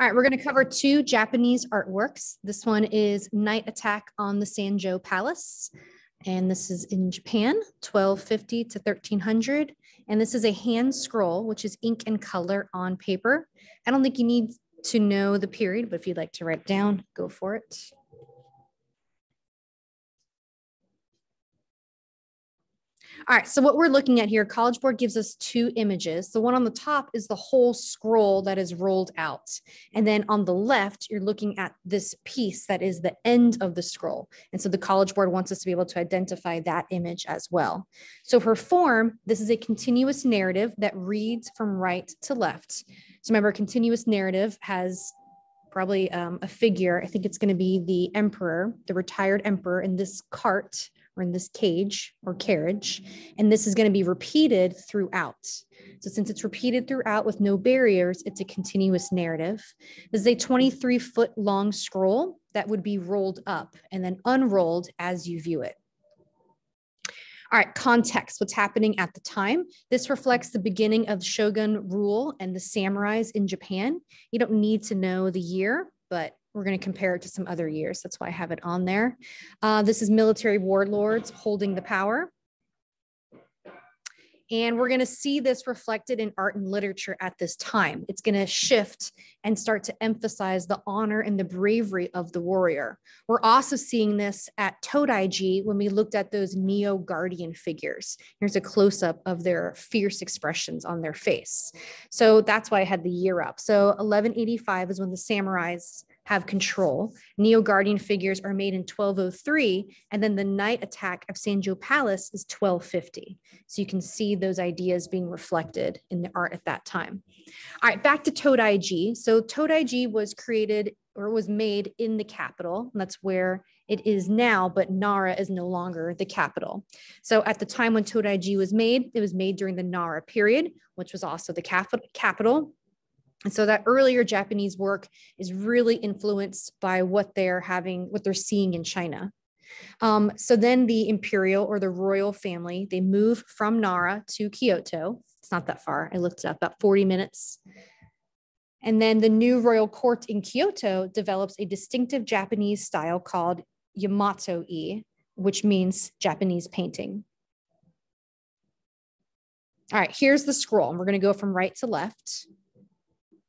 All right, we're going to cover two Japanese artworks. This one is Night Attack on the Sanjo Palace. And this is in Japan, 1250 to 1300. And this is a hand scroll, which is ink and color on paper. I don't think you need to know the period, but if you'd like to write down, go for it. All right, so what we're looking at here, College Board gives us two images. The one on the top is the whole scroll that is rolled out. And then on the left, you're looking at this piece that is the end of the scroll. And so the College Board wants us to be able to identify that image as well. So for form, this is a continuous narrative that reads from right to left. So remember, continuous narrative has probably um, a figure. I think it's going to be the emperor, the retired emperor in this cart in this cage or carriage. And this is going to be repeated throughout. So since it's repeated throughout with no barriers, it's a continuous narrative. This is a 23 foot long scroll that would be rolled up and then unrolled as you view it. All right, context, what's happening at the time. This reflects the beginning of shogun rule and the samurais in Japan. You don't need to know the year, but we're going to compare it to some other years. That's why I have it on there. Uh, this is military warlords holding the power. And we're going to see this reflected in art and literature at this time. It's going to shift and start to emphasize the honor and the bravery of the warrior. We're also seeing this at Todaiji when we looked at those Nio Guardian figures. Here's a close up of their fierce expressions on their face. So that's why I had the year up. So 1185 is when the samurais have control. Nio Guardian figures are made in 1203, and then the night attack of Sanjo Palace is 1250. So you can see those ideas being reflected in the art at that time. All right, back to Todaiji. So Todaiji was created or was made in the capital. And that's where it is now, but Nara is no longer the capital. So at the time when Todaiji was made, it was made during the Nara period, which was also the capital and so that earlier Japanese work is really influenced by what they're having, what they're seeing in China. Um, so then the imperial or the royal family, they move from Nara to Kyoto. It's not that far. I looked it up, about 40 minutes. And then the new royal court in Kyoto develops a distinctive Japanese style called Yamato-e, which means Japanese painting. All right, here's the scroll. And we're going to go from right to left.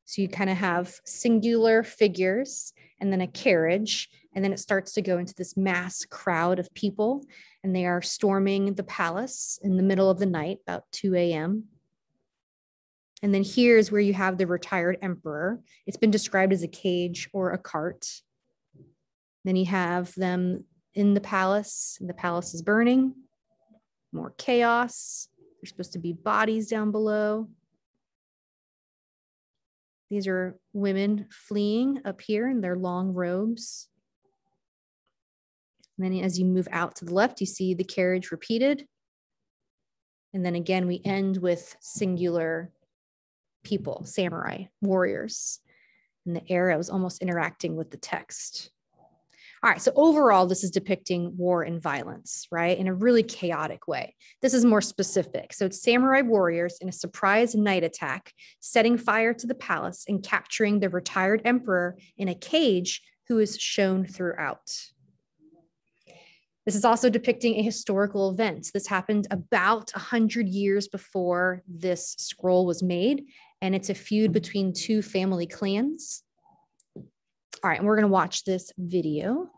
So you kind of have singular figures and then a carriage. And then it starts to go into this mass crowd of people. And they are storming the palace in the middle of the night, about 2 a.m. And then here's where you have the retired emperor. It's been described as a cage or a cart. Then you have them in the palace. The palace is burning. More chaos. There's supposed to be bodies down below. These are women fleeing up here in their long robes. And then as you move out to the left, you see the carriage repeated. And then again, we end with singular people, samurai, warriors. And the was almost interacting with the text. All right, so overall, this is depicting war and violence, right, in a really chaotic way. This is more specific. So it's samurai warriors in a surprise night attack, setting fire to the palace and capturing the retired emperor in a cage who is shown throughout. This is also depicting a historical event. This happened about 100 years before this scroll was made, and it's a feud between two family clans. All right, and we're going to watch this video.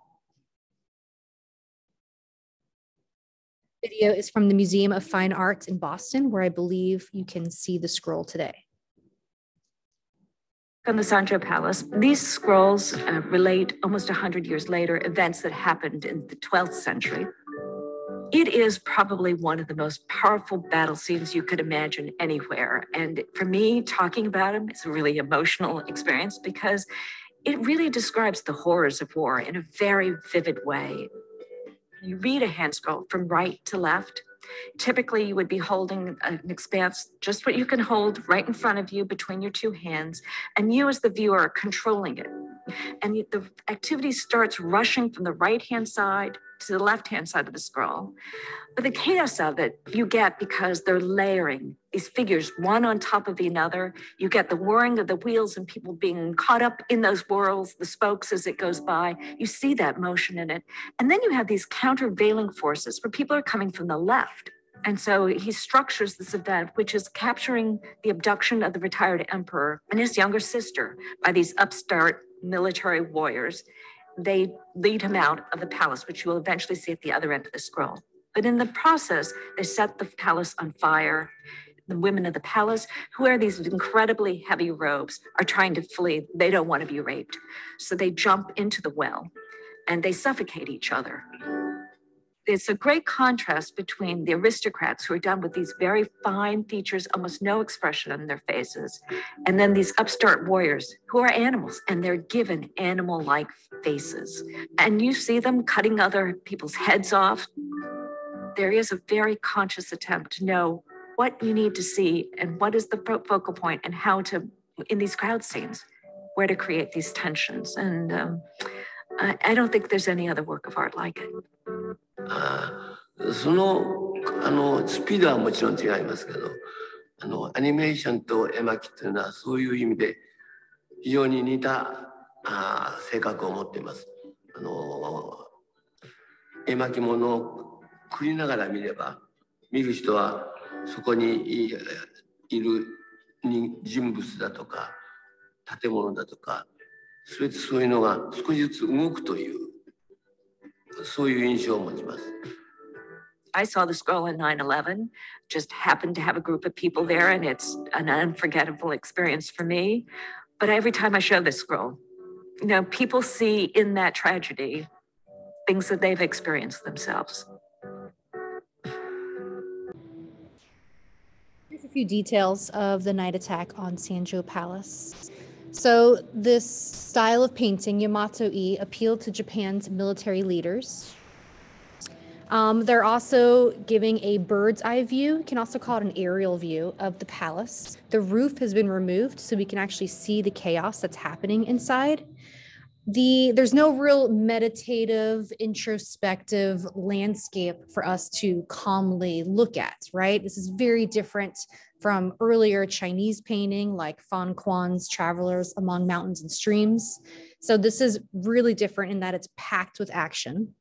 Video is from the Museum of Fine Arts in Boston, where I believe you can see the scroll today. On the Sanjo Palace, these scrolls uh, relate almost 100 years later events that happened in the 12th century. It is probably one of the most powerful battle scenes you could imagine anywhere. And for me, talking about them is a really emotional experience because it really describes the horrors of war in a very vivid way. You read a hand scroll from right to left. Typically, you would be holding an expanse, just what you can hold right in front of you between your two hands, and you, as the viewer, are controlling it. And the activity starts rushing from the right hand side to the left hand side of the scroll. But the chaos of it you get because they're layering these figures one on top of another. You get the whirring of the wheels and people being caught up in those whirls, the spokes as it goes by. You see that motion in it. And then you have these countervailing forces where people are coming from the left. And so he structures this event, which is capturing the abduction of the retired emperor and his younger sister by these upstart military warriors. They lead him out of the palace, which you will eventually see at the other end of the scroll. But in the process, they set the palace on fire. The women of the palace, who wear these incredibly heavy robes, are trying to flee. They don't want to be raped. So they jump into the well and they suffocate each other. It's a great contrast between the aristocrats who are done with these very fine features, almost no expression on their faces, and then these upstart warriors who are animals and they're given animal like faces. And you see them cutting other people's heads off, there is a very conscious attempt to know what you need to see and what is the focal point and how to, in these crowd scenes, where to create these tensions. And um, I, I, don't think there's any other work of art like it. あそのあのスピードはもちろん違いますけどあのアニメーションと絵巻というのはそういう意味で非常に似たあ性格を持っています。あの絵巻物を繰りながら見れば見る人はそこにいる人物だとか建物だとかそれそういうのが少しずつ動くというそういう印象を持ちます。I saw the scroll in 9 11, just happened to have a group of people there, and it's an unforgettable experience for me. But every time I show this scroll, you know, people see in that tragedy things that they've experienced themselves. few details of the night attack on Sanjo Palace. So, this style of painting, Yamato-e, appealed to Japan's military leaders. Um, they're also giving a bird's eye view, you can also call it an aerial view of the palace. The roof has been removed so we can actually see the chaos that's happening inside the there's no real meditative introspective landscape for us to calmly look at right? This is very different from earlier chinese painting like fan kuan's travelers among mountains and streams. So this is really different in that it's packed with action.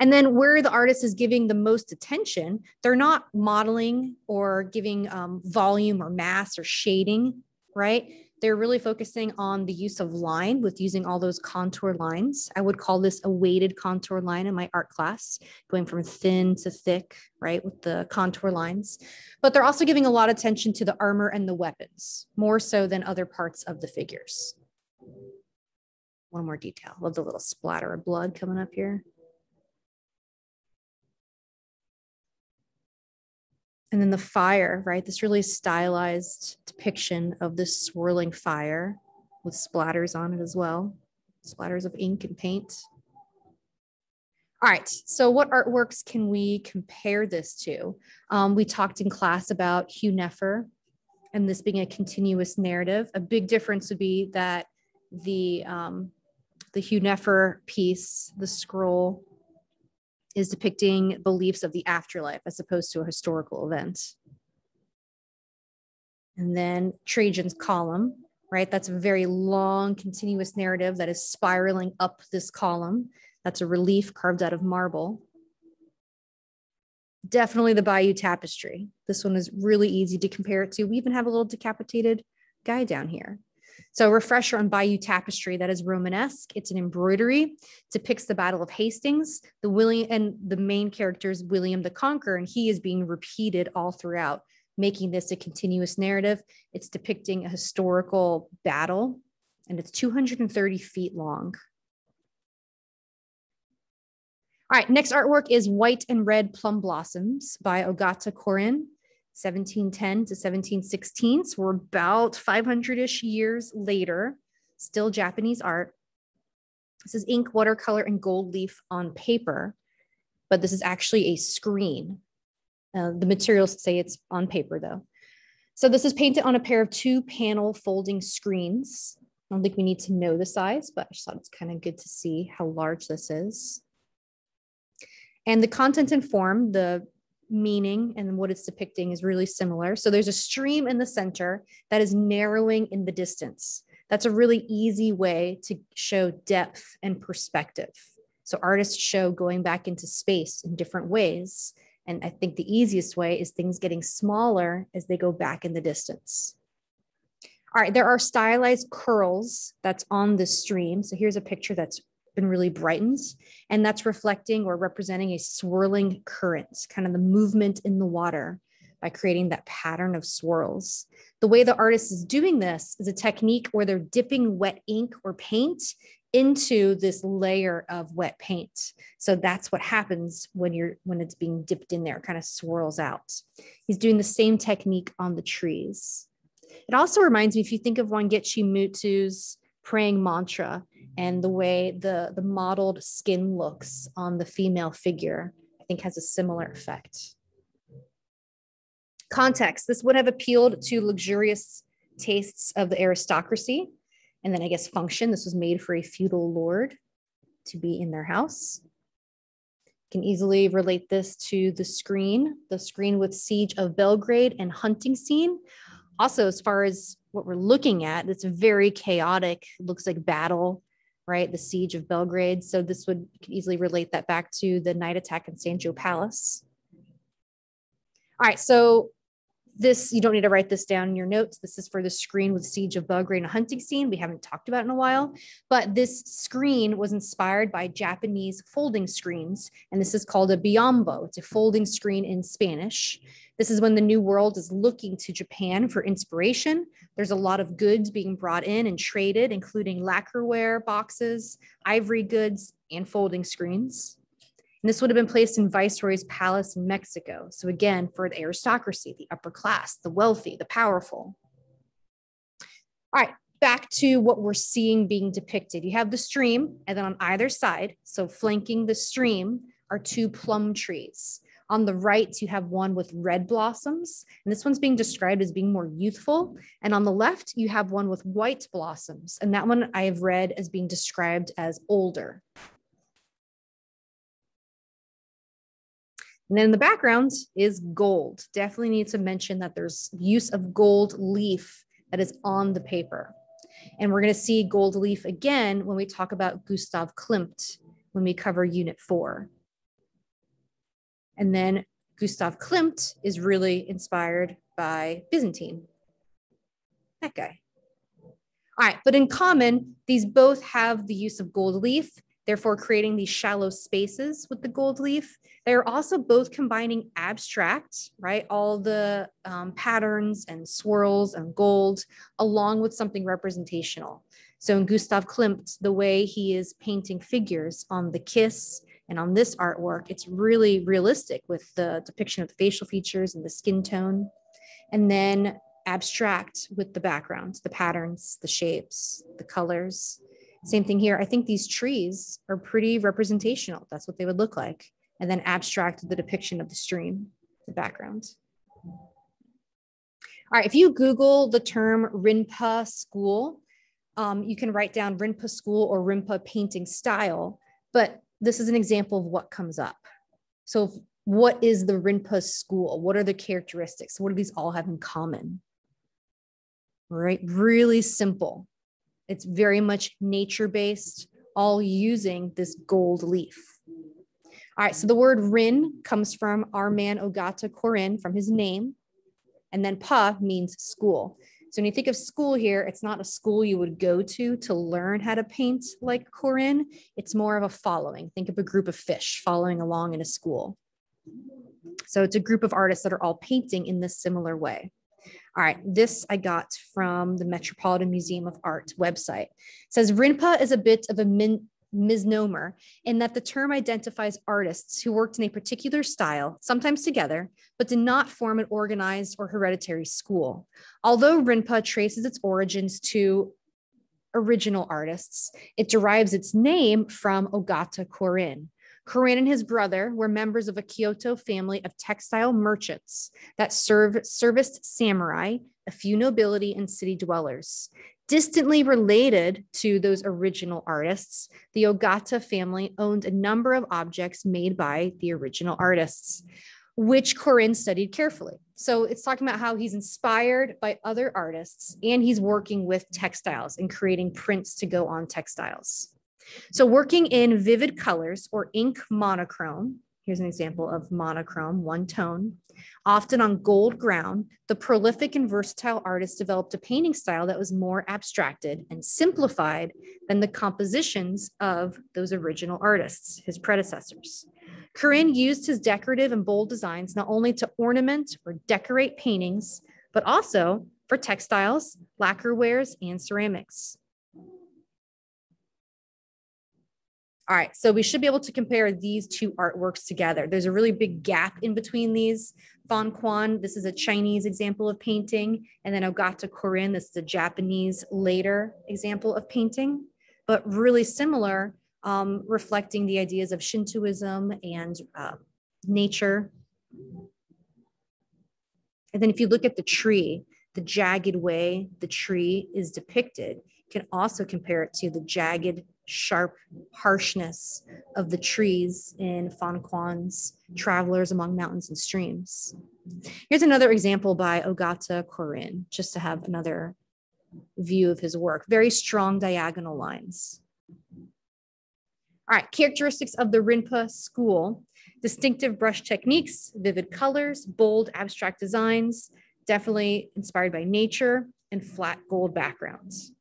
And then where the artist is giving the most attention they're not modeling or giving um, volume or mass or shading right they're really focusing on the use of line with using all those contour lines. I would call this a weighted contour line in my art class, going from thin to thick, right, with the contour lines. But they're also giving a lot of attention to the armor and the weapons, more so than other parts of the figures. One more detail. Love the little splatter of blood coming up here. And then the fire, right? This really stylized depiction of this swirling fire with splatters on it as well, splatters of ink and paint. All right, so what artworks can we compare this to? Um, we talked in class about Hunefer and this being a continuous narrative. A big difference would be that the, um, the Hunefer piece, the scroll, is depicting beliefs of the afterlife as opposed to a historical event. And then Trajan's column, right? That's a very long, continuous narrative that is spiraling up this column. That's a relief carved out of marble. Definitely the Bayeux Tapestry. This one is really easy to compare it to. We even have a little decapitated guy down here. So, a refresher on Bayeux tapestry that is Romanesque. It's an embroidery, depicts the Battle of Hastings. The William and the main character is William the Conqueror, and he is being repeated all throughout, making this a continuous narrative. It's depicting a historical battle, and it's 230 feet long. All right, next artwork is White and Red Plum Blossoms by Ogata Korin. 1710 to 1716. So we're about 500 ish years later, still Japanese art. This is ink, watercolor, and gold leaf on paper, but this is actually a screen. Uh, the materials say it's on paper though. So this is painted on a pair of two panel folding screens. I don't think we need to know the size, but I just thought it's kind of good to see how large this is. And the content and form, the meaning and what it's depicting is really similar. So there's a stream in the center that is narrowing in the distance. That's a really easy way to show depth and perspective. So artists show going back into space in different ways. And I think the easiest way is things getting smaller as they go back in the distance. All right, there are stylized curls that's on the stream. So here's a picture that's really brightens. and that's reflecting or representing a swirling current, kind of the movement in the water by creating that pattern of swirls. The way the artist is doing this is a technique where they're dipping wet ink or paint into this layer of wet paint. So that's what happens when you're when it's being dipped in there, kind of swirls out. He's doing the same technique on the trees. It also reminds me, if you think of Wangechi Mutu's Preying Mantra and the way the, the modeled skin looks on the female figure, I think has a similar effect. Context this would have appealed to luxurious tastes of the aristocracy. And then I guess function this was made for a feudal lord to be in their house. Can easily relate this to the screen, the screen with Siege of Belgrade and hunting scene. Also, as far as what we're looking at, it's very chaotic, looks like battle, right? The siege of Belgrade. So this would easily relate that back to the night attack in Sanjo Palace. All right, so this, you don't need to write this down in your notes. This is for the screen with Siege of Belgrade and hunting scene. We haven't talked about in a while, but this screen was inspired by Japanese folding screens. And this is called a biombo. It's a folding screen in Spanish. This is when the New World is looking to Japan for inspiration. There's a lot of goods being brought in and traded, including lacquerware boxes, ivory goods, and folding screens. And this would have been placed in Viceroy's palace in Mexico. So, again, for the aristocracy, the upper class, the wealthy, the powerful. All right, back to what we're seeing being depicted. You have the stream, and then on either side, so flanking the stream, are two plum trees. On the right, you have one with red blossoms, and this one's being described as being more youthful. And on the left, you have one with white blossoms, and that one I have read as being described as older. And then in the background is gold. Definitely need to mention that there's use of gold leaf that is on the paper. And we're going to see gold leaf again when we talk about Gustav Klimt when we cover unit four. And then Gustav Klimt is really inspired by Byzantine. That guy. All right, but in common, these both have the use of gold leaf, therefore creating these shallow spaces with the gold leaf. They're also both combining abstract, right? All the um, patterns and swirls and gold, along with something representational. So in Gustav Klimt, the way he is painting figures on the kiss and on this artwork, it's really realistic with the depiction of the facial features and the skin tone. And then abstract with the backgrounds, the patterns, the shapes, the colors. Same thing here. I think these trees are pretty representational. That's what they would look like. And then abstract the depiction of the stream, the background. All right, if you Google the term Rinpa school, um, you can write down Rinpa school or Rinpa painting style, but this is an example of what comes up. So what is the Rinpa school? What are the characteristics? What do these all have in common? Right, really simple. It's very much nature-based, all using this gold leaf. All right, so the word Rin comes from our man Ogata Korin from his name, and then Pa means school. So when you think of school here, it's not a school you would go to to learn how to paint like Korin. It's more of a following. Think of a group of fish following along in a school. So it's a group of artists that are all painting in this similar way. All right, this I got from the Metropolitan Museum of Art website. It says Rinpa is a bit of a min misnomer in that the term identifies artists who worked in a particular style, sometimes together, but did not form an organized or hereditary school. Although Rinpa traces its origins to original artists, it derives its name from Ogata Korin. Korin and his brother were members of a Kyoto family of textile merchants that served serviced samurai, a few nobility and city dwellers. Distantly related to those original artists, the Ogata family owned a number of objects made by the original artists, which Korin studied carefully. So it's talking about how he's inspired by other artists and he's working with textiles and creating prints to go on textiles. So working in vivid colors or ink monochrome, here's an example of monochrome, one tone, often on gold ground, the prolific and versatile artist developed a painting style that was more abstracted and simplified than the compositions of those original artists, his predecessors. Korin used his decorative and bold designs not only to ornament or decorate paintings, but also for textiles, lacquerwares, and ceramics. All right, so we should be able to compare these two artworks together. There's a really big gap in between these. Fan Kuan, this is a Chinese example of painting, and then Ogata Korin, this is a Japanese later example of painting, but really similar, um, reflecting the ideas of Shintoism and uh, nature. And then if you look at the tree, the jagged way the tree is depicted, you can also compare it to the jagged sharp harshness of the trees in Fan Kuan's Travelers Among Mountains and Streams. Here's another example by Ogata Korin, just to have another view of his work. Very strong diagonal lines. All right, characteristics of the Rinpa school. Distinctive brush techniques, vivid colors, bold abstract designs, definitely inspired by nature, and flat gold backgrounds.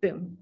Boom.